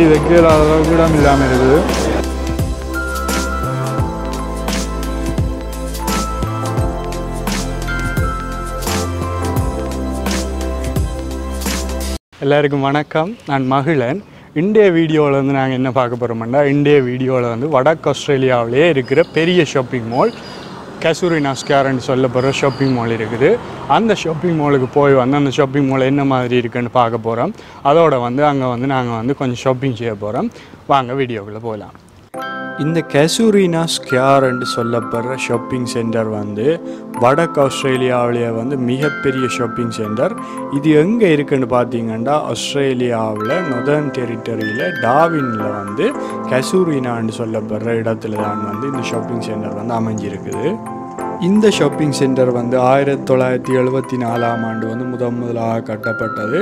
வண்டி வைக்கிற அளவுக்கு இடம் இல்லாமல் இருக்குது எல்லாருக்கும் வணக்கம் நான் மகிழன் இந்திய வீடியோவில் வந்து நாங்கள் என்ன பார்க்க போகிறோம்னா இந்திய வீடியோவில் வந்து வடக்கு ஆஸ்திரேலியாவிலே இருக்கிற பெரிய ஷாப்பிங் மால் கசூரி ஸ்கேர்னு சொல்லப்படுற ஷாப்பிங் மால் இருக்குது. அந்த ஷாப்பிங் மாலுக்கு போய் வந்து அந்த ஷாப்பிங் மால் என்ன மாதிரி இருக்குன்னு பார்க்க போகிறோம் அதோட வந்து அங்கே வந்து நாங்கள் வந்து கொஞ்சம் ஷாப்பிங் செய்ய போகிறோம் வாங்க வீடியோக்குள்ளே போகலாம். இந்த கெசூரினா ஸ்கியார்ன்னு சொல்லப்படுற ஷாப்பிங் சென்டர் வந்து வடக்கு ஆஸ்திரேலியாவிலேயே வந்து மிகப்பெரிய ஷாப்பிங் சென்டர் இது எங்கே இருக்குன்னு பார்த்தீங்கன்னா ஆஸ்திரேலியாவில் நொதர்ன் டெரிட்டரியில் டாவினில் வந்து கெசூரினான்னு சொல்லப்படுற இடத்துல தான் வந்து இந்த ஷாப்பிங் சென்டர் வந்து அமைஞ்சிருக்குது. இந்த ஷாப்பிங் சென்டர் வந்து ஆயிரத்தி தொள்ளாயிரத்தி எழுபத்தி நாலாம் ஆண்டு வந்து முதன் முதலாக கட்டப்பட்டது.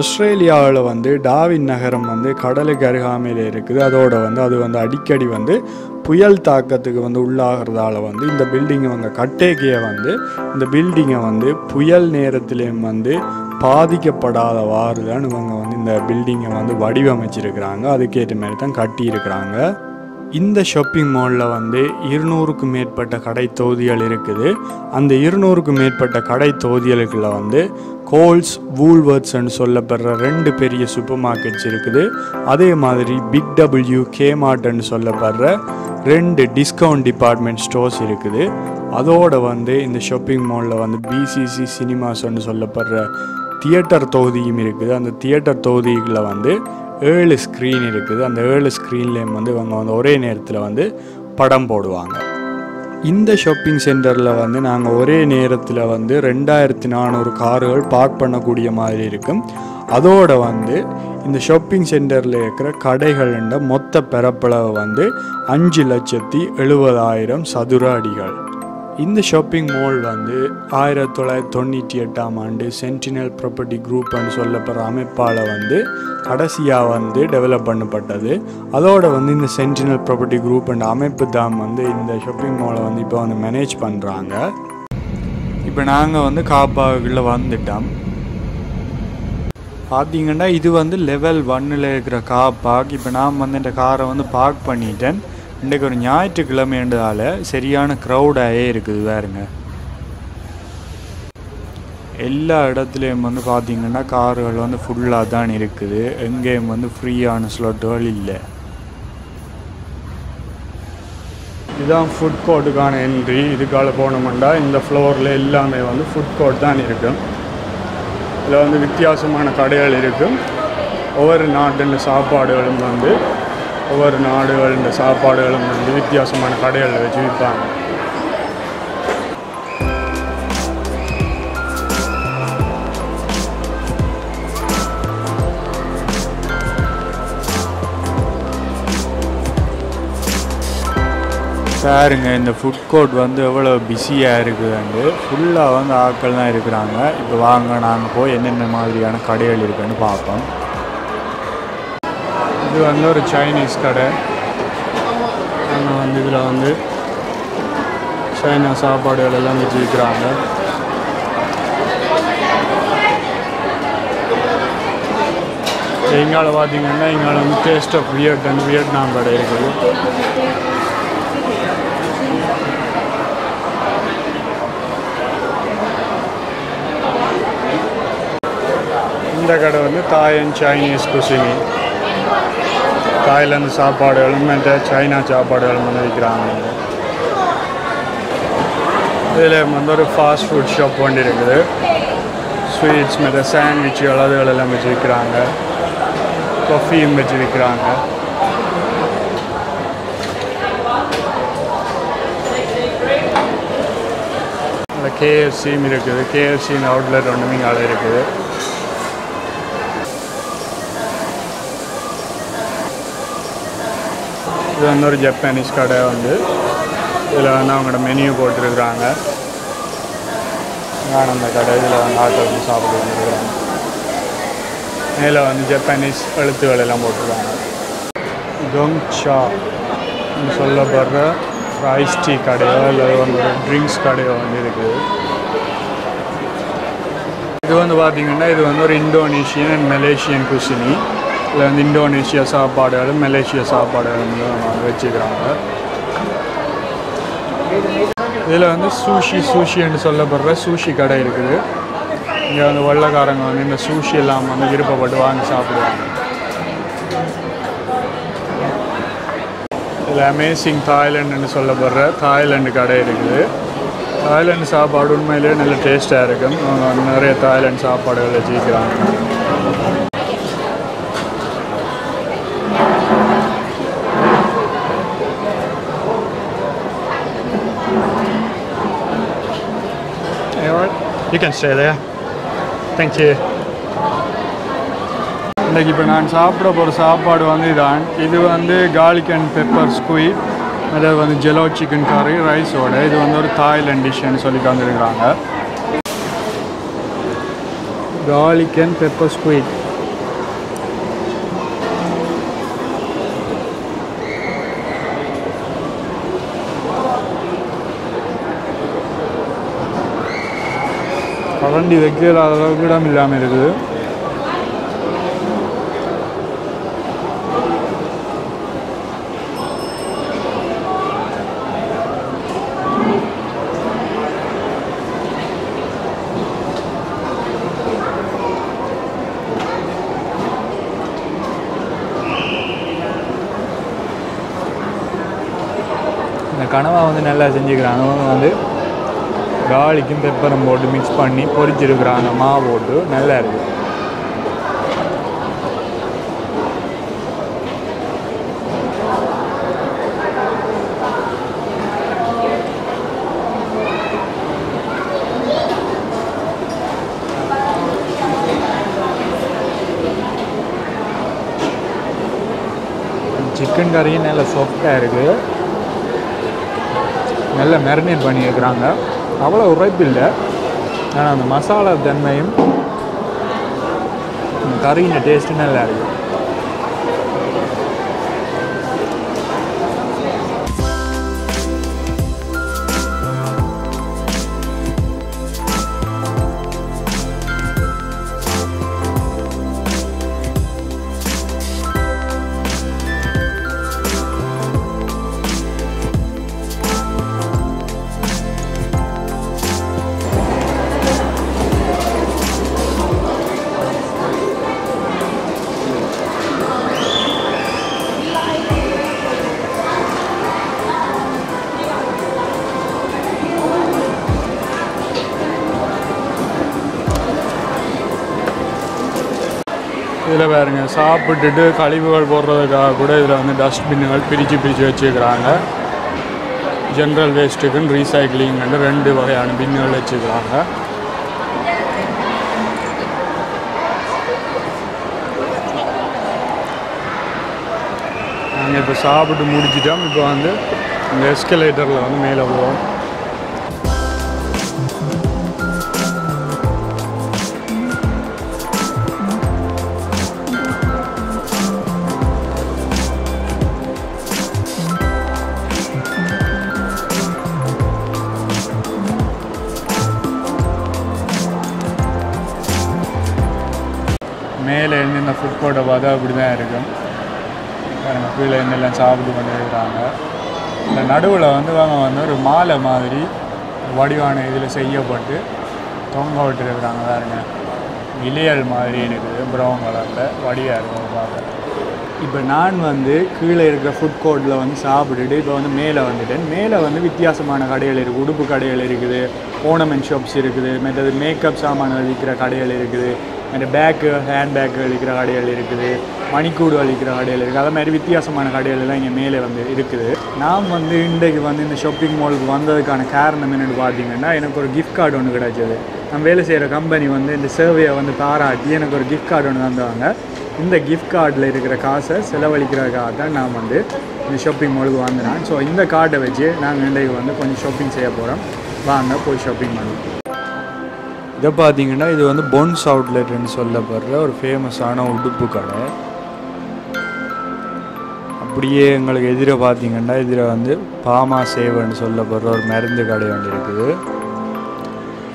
ஆஸ்திரேலியாவில் வந்து டாவின் நகரம் வந்து கடலுக்கு அருகாமையில் இருக்குது. அதோடு வந்து அது வந்து அடிக்கடி வந்து புயல் தாக்கத்துக்கு வந்து உள்ளாகிறதால வந்து இந்த பில்டிங்கை அவங்க கட்டேக்கிய வந்து இந்த பில்டிங்கை வந்து புயல் நேரத்திலேயும் வந்து பாதிக்கப்படாதவாறு தான் இவங்க வந்து இந்த பில்டிங்கை வந்து வடிவமைச்சிருக்கிறாங்க. அதுக்கேற்ற மாதிரி தான் கட்டியிருக்கிறாங்க. இந்த ஷாப்பிங் மாலில் வந்து இருநூறுக்கும் மேற்பட்ட கடை தொகுதிகள் இருக்குது. அந்த இருநூறுக்கும் மேற்பட்ட கடை தொகுதிகளுக்குள்ள வந்து கோல்ஸ் வூல்வர்ட்ஸ்ன்னு சொல்லப்படுற ரெண்டு பெரிய சூப்பர் மார்க்கெட்ஸ் இருக்குது. அதே மாதிரி பிக் டபிள்யூ கேமார்ட்னு சொல்லப்படுற ரெண்டு டிஸ்கவுண்ட் டிபார்ட்மெண்ட் ஸ்டோர்ஸ் இருக்குது. அதோட வந்து இந்த ஷாப்பிங் மாலில் வந்து பிசிசி சினிமாஸ்ன்னு சொல்லப்படுற தியேட்டர் தொகுதியும் இருக்குது. அந்த தியேட்டர் தொகுதிகளில் வந்து ஏழு ஸ்க்ரீன் இருக்குது. அந்த ஏழு ஸ்க்ரீன்லேயும் வந்து இவங்க வந்து ஒரே நேரத்தில் வந்து படம் போடுவாங்க. இந்த ஷாப்பிங் சென்டரில் வந்து நாங்கள் ஒரே நேரத்தில் வந்து ரெண்டாயிரத்தி நானூறு கார்கள் பார்க் பண்ணக்கூடிய மாதிரி இருக்கும். அதோட வந்து இந்த ஷாப்பிங் சென்டரில் இருக்கிற கடைகளோட மொத்த பரப்பளவு வந்து அஞ்சு லட்சத்தி எழுபதாயிரம் சதுர அடிகள். இந்த ஷாப்பிங் மால் வந்து ஆயிரத்தி தொள்ளாயிரத்தி தொண்ணூற்றி எட்டாம் ஆண்டு சென்டினல் ப்ராப்பர்ட்டி குரூப்னு சொல்லப்படுற அமைப்பால் வந்து கடைசியாக வந்து டெவலப் பண்ணப்பட்டது. அதோட வந்து இந்த சென்டினல் ப்ராப்பர்ட்டி குரூப் என்ற அமைப்பு தான் வந்து இந்த ஷாப்பிங் மாலை வந்து இப்போ வந்து மேனேஜ் பண்ணுறாங்க இப்போ நாங்கள் வந்து காப்பாவுக்குள்ளே வந்துட்டோம். பார்த்தீங்கன்னா இது வந்து லெவல் ஒன்னில் இருக்கிற கார் பார்க் இப்போ நான் வந்து இந்த காரை வந்து பார்க் பண்ணிட்டேன். இன்றைக்கு ஒரு ஞாயிற்றுக்கிழமைன்றதால சரியான க்ரௌடாகவே இருக்குது வேறுங்க எல்லா இடத்துலையும் வந்து பார்த்தீங்கன்னா கார்கள் வந்து ஃபுல்லாக தான் இருக்குது. எங்கேயும் வந்து ஃப்ரீயான ஸ்லாட்டுகள் இல்லை. இதுதான் ஃபுட் கோர்ட்டுக்கான என்ட்ரி இதுக்கால போனோம்னா இந்த ஃப்ளோரில் எல்லாமே வந்து ஃபுட் கோர்ட் தான் இருக்கும் இதில் வந்து வித்தியாசமான கடைகள் இருக்கும் ஒவ்வொரு நாட்டின் சாப்பாடுகளும் வந்து ஒவ்வொரு நாடுகளின் சாப்பாடுகளும் வந்து வித்தியாசமான கடைகளில் வச்சு விற்பாங்க. பாருங்க இந்த ஃபுட் கோர்ட் வந்து எவ்வளோ பிஸியாக இருக்குதுண்டு ஃபுல்லாக வந்து ஆட்கள் தான் இருக்கிறாங்க. இப்போ வாங்க நாங்கள் போய் என்னென்ன மாதிரியான கடைகள் இருக்குன்னு பார்ப்போம். இது வந்து ஒரு சைனீஸ் கடை. ஆனால் வந்து இதில் வந்து சைனா சாப்பாடுகள் எல்லாம் வச்சு விற்கிறாங்க எங்கால பார்த்தீங்கன்னா எங்கால வந்து taste of Viet and Vietnam கடை இருக்குது. இந்த கடை வந்து தாயன் சைனீஸ் குசினி தாய்லாந்து சாப்பாடு மற்ற சைனா சாப்பாடு வந்து விற்கிறாங்க இதில் வந்து ஒரு ஃபாஸ்ட் ஃபுட் ஷாப் ஒன்று இருக்குது. ஸ்வீட்ஸ் மற்ற சாண்ட்விட்ச் அதுகள் எல்லாம் வச்சு விற்கிறாங்க காஃபியும் வச்சு விற்கிறாங்க கேஎஃப்சியும் இருக்குது. கேஎஃப்சின்னு அவுட்லெட் ஒன்றுமே இங்கே இருக்குது. இது வந்து ஒரு ஜப்பானீஸ் கடை வந்து. இதில் வந்து அவங்களோட மெனியூ போட்டிருக்கிறாங்க. நான் அந்த கடை. இதில் வந்து ஆட்டோ வந்து சாப்பிட்டு வந்துருக்காங்க மேல வந்து ஜப்பானீஸ் எழுத்துக்கள் எல்லாம் போட்டிருக்காங்க. கொங்சா சொல்லப்படுற ரைஸ் டீ கடையோ இல்லை வந்து ட்ரிங்க்ஸ் கடையோ வந்து இருக்குது. இது வந்து பார்த்தீங்கன்னா இது வந்து ஒரு இந்தோனேஷியன் அண்ட் மலேசியன் குசினி இல்லை வந்து இந்தோனேஷியா சாப்பாடுகளும் மலேசியா சாப்பாடுகளும் வந்து வச்சுக்கிறாங்க. இதில் வந்து சூஷி சூஷின்னு சொல்லப்படுற சூஷி கடை இருக்குது. இங்கே வந்து வெள்ளக்காரங்க வந்து இந்த சூஷி எல்லாம் வந்து விருப்பப்பட்டு வாங்கி சாப்பிடுவாங்க. இதில் அமேசிங் தாய்லாண்டுன்னு சொல்லப்படுற தாய்லாண்டு கடை இருக்குது. தாய்லாந்து சாப்பாடு உண்மையிலேயே நல்ல டேஸ்ட்டாக இருக்கும். அவங்க நிறைய தாய்லாந்து சாப்பாடுகள் வச்சுக்கிறாங்க You can stay there. Thank you. இன்றைக்கி இப்போ நான் சாப்பிட போகிற சாப்பாடு வந்து இதான். இது வந்து கார்லிக் அண்ட் பெப்பர் ஸ்குயிட் அதாவது வந்து ஜெலோ சிக்கன் கறி ரைஸோட இது வந்து ஒரு தாய்லாண்ட் டிஷ்ஷுன்னு சொல்லி தந்துருக்குறாங்க. கார்லிக் அண்ட் பெப்பர் ஸ்குயிட் கரண்டி வைக்கிற அளவுக்கு இடம் இல்லாமல் இருக்குது. இந்த கனவா வந்து நல்லா செஞ்சுக்கிறாங்க. அவங்க வந்து காலிக்கும் பெப்பரும் போட்டு மிக்ஸ் பண்ணி பொரிச்சிருக்கிறாங்க மாவு போட்டு நல்லா இருக்கு. சிக்கன் கறியும் நல்லா சாஃப்டாக இருக்குது நல்லா மேரினேட் பண்ணியிருக்கிறாங்க. அவ்வளோ உரைப்பில்லை. ஆனால் அந்த மசாலா தன்மையும் அந்த கறியின் டேஸ்ட்டு நல்லா இருக்குது சாப்பிட்டுட்டு கழிவுகள் போடுறதுக்காக கூட இதில் வந்து டஸ்ட்பின்னுகள் பிரித்து பிரித்து வச்சுக்கிறாங்க. ஜென்ரல் வேஸ்ட்டுக்குன்னு ரீசைக்ளிங் ரெண்டு வகையான பின்னுகள் வச்சுக்கிறாங்க. நாங்கள் இப்போ சாப்பிட்டு முடிச்சிட்டோம். இப்போ வந்து இந்த எஸ்கலேட்டரில் வந்து மேலே போவோம். கீழே எண்ணெய்லாம் சாப்பிட்டு கொண்டு இருக்கிறாங்க. இந்த நடுவில் வந்து அவங்க வந்து ஒரு மாலை மாதிரி வடிவான இதில் செய்யப்பட்டு தொங்க விட்டுருக்குறாங்க பாருங்க. இலையல் மாதிரி இருக்குது ப்ரௌன் கலரில் வடியாக இருக்கும் பார்க்க. இப்போ நான் வந்து கீழே இருக்கிற ஃபுட் கோர்ட்டில் வந்து சாப்பிட்டுட்டு இப்போ வந்து மேலே வந்துட்டேன். மேலே வந்து வித்தியாசமான கடைகள் இருக்குது உடுப்பு கடைகள் இருக்குது ஓனமெண்ட் ஷாப்ஸ் இருக்குது மற்றது மேக்கப் சாமான்கள் விற்கிற கடைகள் இருக்குது. அந்த பேக்கு ஹேண்ட் பேக்கு விற்கிற கடைகள் இருக்குது. மணிக்கூடு அழிக்கிற கடைகள் இருக்குது. அது மாதிரி வித்தியாசமான கடைகள் எல்லாம் இங்கே மேலே வந்து இருக்குது. நான் வந்து இன்றைக்கு வந்து இந்த ஷாப்பிங் மாலுக்கு வந்ததுக்கான காரணம் என்னென்னு பார்த்தீங்கன்னா எனக்கு ஒரு கிஃப்ட் கார்டு ஒன்று கிடைச்சது. நான் வேலை செய்கிற கம்பெனி வந்து இந்த சேவையை வந்து பாராட்டி எனக்கு ஒரு கிஃப்ட் கார்டு ஒன்று தந்தாங்க. இந்த கிஃப்ட் கார்டில் இருக்கிற காசை செலவழிக்கிறதுக்காக தான் நான் வந்து இந்த ஷாப்பிங் மாலுக்கு வாங்கினேன் ஸோ இந்த கார்டை வச்சு நாங்கள் இன்றைக்கு வந்து கொஞ்சம் ஷாப்பிங் செய்ய போகிறோம் வாங்க போய் ஷாப்பிங் பண்ணுவோம் இதை பார்த்தீங்கன்னா இது வந்து பொன்ஸ் அவுட்லெட்னு சொல்லப்படுற ஒரு ஃபேமஸான உடுப்பு கடை. அப்படியே எங்களுக்கு எதிரே பார்த்தீங்கன்னா இதில் வந்து பாமா சேவன்னு சொல்லப்படுற ஒரு மருந்து கடை ஒன்று இருக்குது.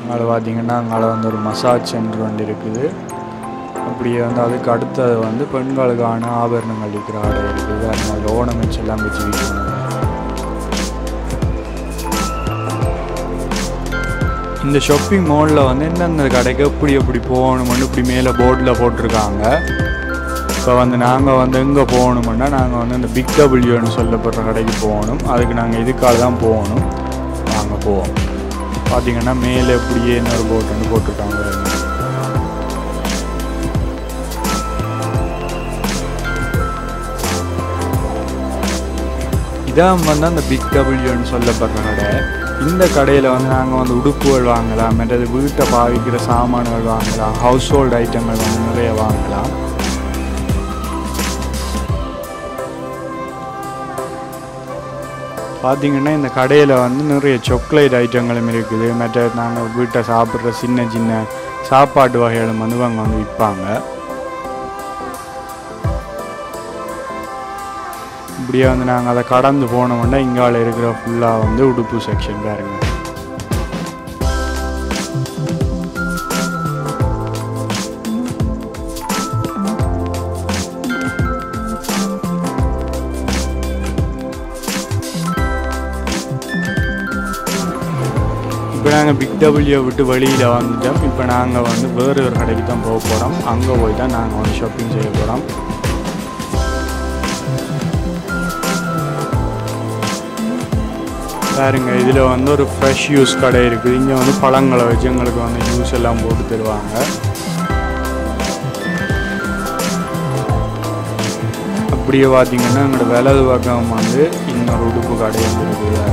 அங்கே பார்த்தீங்கன்னா அங்கே வந்து ஒரு மசாஜ் சென்டர் ஒன்று இருக்குது. அப்படியே வந்து அதுக்கு அடுத்தது வந்து பெண்களுக்கான ஆபரணங்கள் விற்கிற கடை இருக்குது. அது மாதிரி ஓனமெண்ட்ஸ் எல்லாம் வச்சு விற்கிறாங்க. இந்த ஷாப்பிங் மாலில் வந்து எந்தெந்த கடைக்கு எப்படி எப்படி போகணும்னு இப்படி மேலே போர்டில் போட்டிருக்காங்க. இப்போ வந்து நாங்கள் வந்து எங்கே போகணுமுன்னா நாங்கள் வந்து இந்த பிக் டபிள்யூன்னு சொல்லப்படுற கடைக்கு போகணும். அதுக்கு நாங்கள் இதுக்காக தான் போகணும்? நாங்கள் போவோம். பார்த்தீங்கன்னா மேலே எப்படியே இன்னொரு போட்டுன்னு போட்டிருக்காங்க. இதான் வந்து அந்த பிக் டபிள்யூன்னு சொல்லப்படுற கடை. இந்த கடையில் வந்து நாங்கள் வந்து உடுப்புகள் வாங்கலாம் மற்றது வீட்டை பாவிக்கிற சாமான்கள் வாங்கலாம் ஹவுஸ் ஹோல்ட் ஐட்டங்கள் வந்து நிறைய வாங்கலாம். பார்த்தீங்கன்னா இந்த கடையில் வந்து நிறைய சாக்லேட் ஐட்டங்களும் இருக்குது. மற்ற நாங்கள் வீட்டை சாப்பிட்ற சின்ன சின்ன சாப்பாட்டு வகைகளும் வந்து அவங்க வந்து விற்பாங்க. இப்படியே வந்து நாங்கள் அதை கடந்து போனோம்னா இங்கால இருக்கிற ஃபுல்லாக வந்து உடுப்பு செக்ஷன் பாருங்க. இப்போ நாங்கள் பிக் டபிள்யூ விட்டு வெளியில் வந்துட்டோம். இப்போ நாங்கள் வந்து வேறு ஒரு கடைக்கு தான் போக போகிறோம் அங்கே போய் தான் நாங்கள் வந்து ஷாப்பிங் செய்ய போகிறோம் பாருங்க இதில் வந்து ஒரு ஃப்ரெஷ் யூஸ் கடை இருக்குது. இங்கே வந்து பழங்களை வச்சு எங்களுக்கு வந்து ஜூஸ் எல்லாம் போட்டு தருவாங்க. அப்படியே பார்த்தீங்கன்னா எங்களோட வலது பக்கம் வந்து இன்னொரு உடுப்பு கடை வந்து இருக்குது.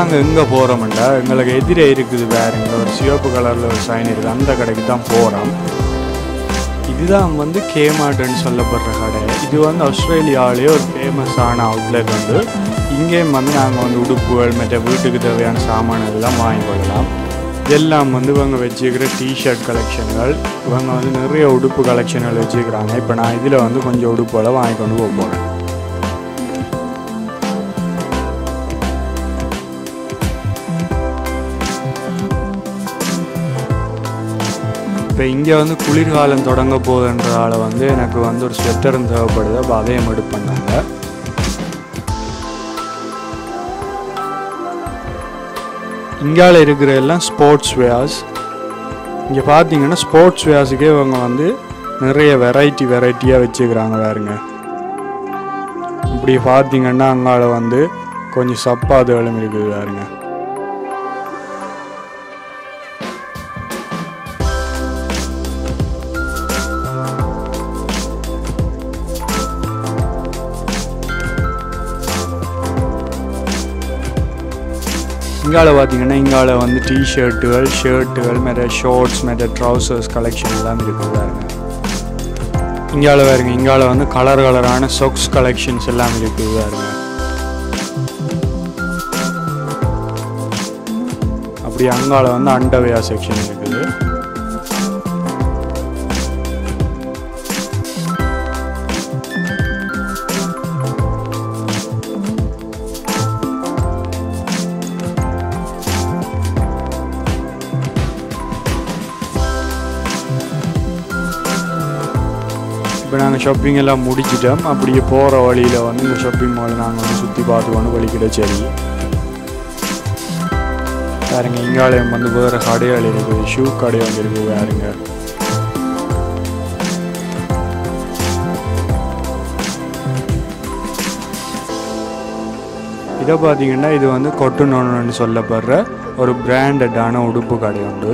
நாங்கள் எங்கே போகிறோம்டா எங்களுக்கு எதிரே இருக்குது வேறுங்க ஒரு சிவப்பு கலரில் ஒரு சைன் இருக்குது. அந்த கடைக்கு தான் போகிறோம் இதுதான் வந்து கேமார்ட்னு சொல்லப்படுற கடை. இது வந்து ஆஸ்திரேலியாவிலேயே ஒரு ஃபேமஸான அவுட்லெட் வந்து. இங்கேயும் வந்து நாங்கள் வந்து உடுப்புகள் மற்ற வீட்டுக்கு தேவையான சாமான் எல்லாம் வாங்கிக்கொள்ளலாம் இதெல்லாம் வந்து இவங்க வச்சுக்கிற டிஷர்ட் கலெக்ஷன்கள் இவங்க வந்து நிறைய உடுப்பு கலெக்ஷன்கள் வச்சுக்கிறாங்க இப்போ நான் இதில் வந்து கொஞ்சம் உடுப்புகளை வாங்கி கொண்டு போக போகிறேன் இப்போ இங்கே வந்து குளிர்காலம் தொடங்க போகுதுன்றதால வந்து எனக்கு வந்து ஒரு ஸ்வெட்டரும் தேவைப்படுது. அப்போ அதையும் எடுப்பு பண்ணாங்க. இங்கால இருக்கிற எல்லாம் ஸ்போர்ட்ஸ் வேர்ஸ் இங்கே பார்த்தீங்கன்னா ஸ்போர்ட்ஸ் வேர்ஸுக்கே இவங்க வந்து நிறைய வெரைட்டி வெரைட்டியாக வச்சுக்கிறாங்க வேறுங்க இப்படி பார்த்தீங்கன்னா அங்கால வந்து கொஞ்சம் சப்பாதுகளும் இருக்குது வேறுங்க இங்கால பார்த்தீங்கன்னா இங்கால வந்து டிஷர்ட்டுகள் ஷர்ட்டுகள் மேலே ஷார்ட்ஸ் மேலே ட்ரௌசர்ஸ் கலெக்ஷன் எல்லாம் இருக்குது பாருங்க. இங்கால பாருங்க இங்கால வந்து கலர் கலரான சொக்ஸ் கலெக்ஷன்ஸ் எல்லாம் இருக்குது பாருங்க. அப்படி அங்கால வந்து அண்டர்வேர் செக்ஷன் இருக்குது. நாங்கள் ஷாப்பிங் எல்லாம் முடிச்சிட்டோம். அப்படியே போகிற வழியில் வந்து இந்த ஷாப்பிங் மால் நாங்கள் வந்து சுற்றி பார்த்து வந்து வலிக்கிட சரி வேறுங்க இங்காலயம் வந்து வேறு கடைகள் இருக்குது ஷூ கடை வந்து இருக்குது வேறுங்க இதை பார்த்தீங்கன்னா இது வந்து கொட்டுனோன்னு சொல்லப்படுற ஒரு பிராண்டடான உடுப்பு கடை உண்டு.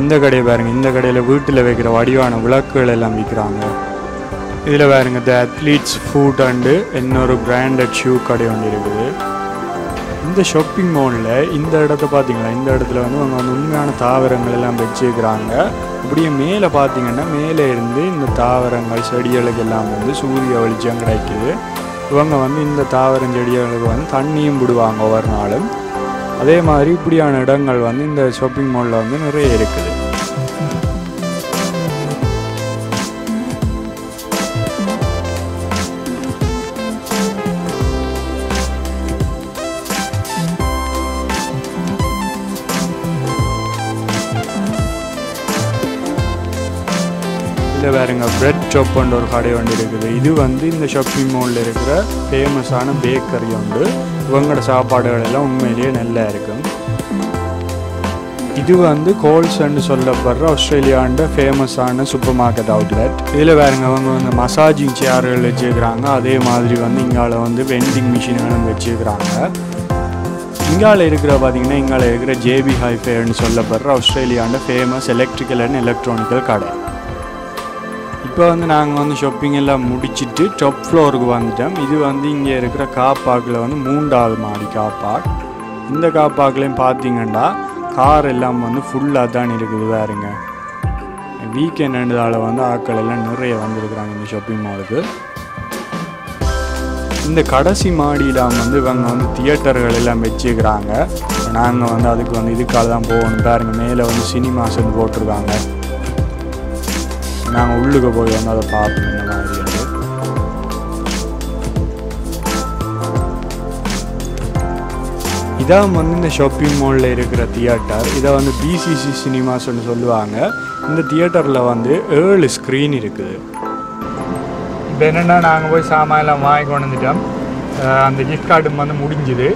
இந்த கடையை பாருங்க இந்த கடையில் வீட்டில் வைக்கிற வடிவான விளக்குகள் எல்லாம் விற்கிறாங்க இதில் பாருங்க த அத்லீட்ஸ் ஃபுட் அண்டு இன்னொரு பிராண்டட் ஷூ கடை ஒன்று இருக்குது. இந்த ஷாப்பிங் மாலில் இந்த இடத்த பார்த்தீங்களா இந்த இடத்துல வந்து அவங்க வந்து உண்மையான தாவரங்கள் எல்லாம் வச்சுருக்கிறாங்க. அப்படியே மேலே பார்த்தீங்கன்னா மேலே இருந்து இந்த தாவரங்கள் செடிகளுக்கு எல்லாம் வந்து சூரிய வெளிச்சம் கிடைக்குது. இவங்க வந்து இந்த தாவரம் செடிகளுக்கு வந்து தண்ணியும் விடுவாங்க ஒவ்வொரு நாளும். அதே மாதிரி இப்படியான இடங்கள் வந்து இந்த ஷாப்பிங் மாலில் வந்து நிறைய இருக்குது. பாருங்கள் வேறுங்க பிரெட் ஒரு கடை ஒன்று இருக்குது. இது வந்து இந்த ஷாப்பிங் மாலில் இருக்கிற ஃபேமஸான பேக்கரி உண்டு. இவங்களோட சாப்பாடுகள் எல்லாம் உண்மையிலேயே நல்லா இருக்கும். இது வந்து கோல்ஸ்ன்னு சொல்லப்படுற ஆஸ்திரேலியாண்ட ஃபேமஸான சூப்பர் மார்க்கெட் அவுட்லெட் இதில் வேறுங்க அவங்க வந்து மசாஜிங் சேர்கள் வச்சுருக்கிறாங்க. அதே மாதிரி வந்து இங்கால வந்து வெண்டிங் மிஷின்களும் வச்சுருக்கிறாங்க. இங்கால இருக்கிற பார்த்தீங்கன்னா இங்கால இருக்கிற ஜேபி ஹைஃபேர்னு சொல்லப்படுற ஆஸ்திரேலியாண்ட ஃபேமஸ் எலக்ட்ரிக்கல் அண்ட் எலக்ட்ரானிக்கல் கடை. இப்போ வந்து நாங்கள் வந்து ஷாப்பிங் எல்லாம் முடிச்சிட்டு டாப் ஃப்ளோருக்கு வந்துட்டோம். இது வந்து இங்கே இருக்கிற காப்பாக்கில் வந்து மூன்றாவது மாடி காப்பாக் இந்த காப்பாக்லேயும் பார்த்தீங்கன்னா கார் எல்லாம் வந்து ஃபுல்லாக தான் இருக்குது வேறுங்க வீக்கெண்டுதால் வந்து ஆட்கள் எல்லாம் நிறைய வந்துருக்குறாங்க இந்த ஷாப்பிங் மாலுக்கு இந்த கடைசி மாடியில் வந்து இவங்க வந்து தியேட்டர்கள் எல்லாம் வச்சுக்கிறாங்க. நாங்கள் வந்து அதுக்கு வந்து இதுக்காக தான் போகணும். பாருங்கள் மேலே வந்து சினிமாஸ் வந்து போட்டிருக்காங்க. நாங்கள் உள்ளுக்கு போய் வந்து அதை பார்ப்போம். என்ன மாதிரி இதான் வந்து இந்த ஷாப்பிங் மாலில் இருக்கிற தியேட்டர் இதை வந்து பிசிசி சினிமாஸ்னு சொல்லுவாங்க. இந்த தியேட்டரில் வந்து ஏழு ஸ்க்ரீன் இருக்குது. இப்போ என்னென்னா நாங்கள் போய் சாமான் எல்லாம் வாங்கி கொண்டு வந்துட்டோம். அந்த கிஃப்ட் கார்டும் வந்து முடிஞ்சுது.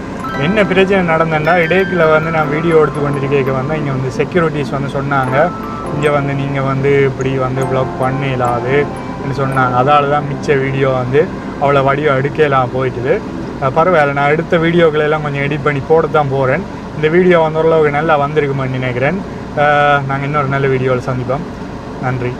என்ன பிரச்சனை நடந்தேன்னா இடைக்கில் வந்து நான் வீடியோ எடுத்து கொண்டிருக்க வந்து இங்கே வந்து செக்யூரிட்டிஸ் வந்து சொன்னாங்க. இங்கே வந்து நீங்கள் வந்து இப்படி வந்து ப்ளாக் பண்ண இயலாதுன்னு சொன்னாங்க. அதால் தான் மிச்ச வீடியோ வந்து அவ்வளோ வடிவம் எடுக்கலாம் போயிட்டுது. பரவாயில்ல நான் எடுத்த வீடியோக்களெல்லாம் கொஞ்சம் எடிட் பண்ணி போட தான் போகிறேன் இந்த வீடியோ வந்து ஓரளவுக்கு நல்லா வந்திருக்குமான்னு நினைக்கிறேன். நாங்கள் இன்னொரு நல்ல வீடியோவில் சந்திப்போம். நன்றி.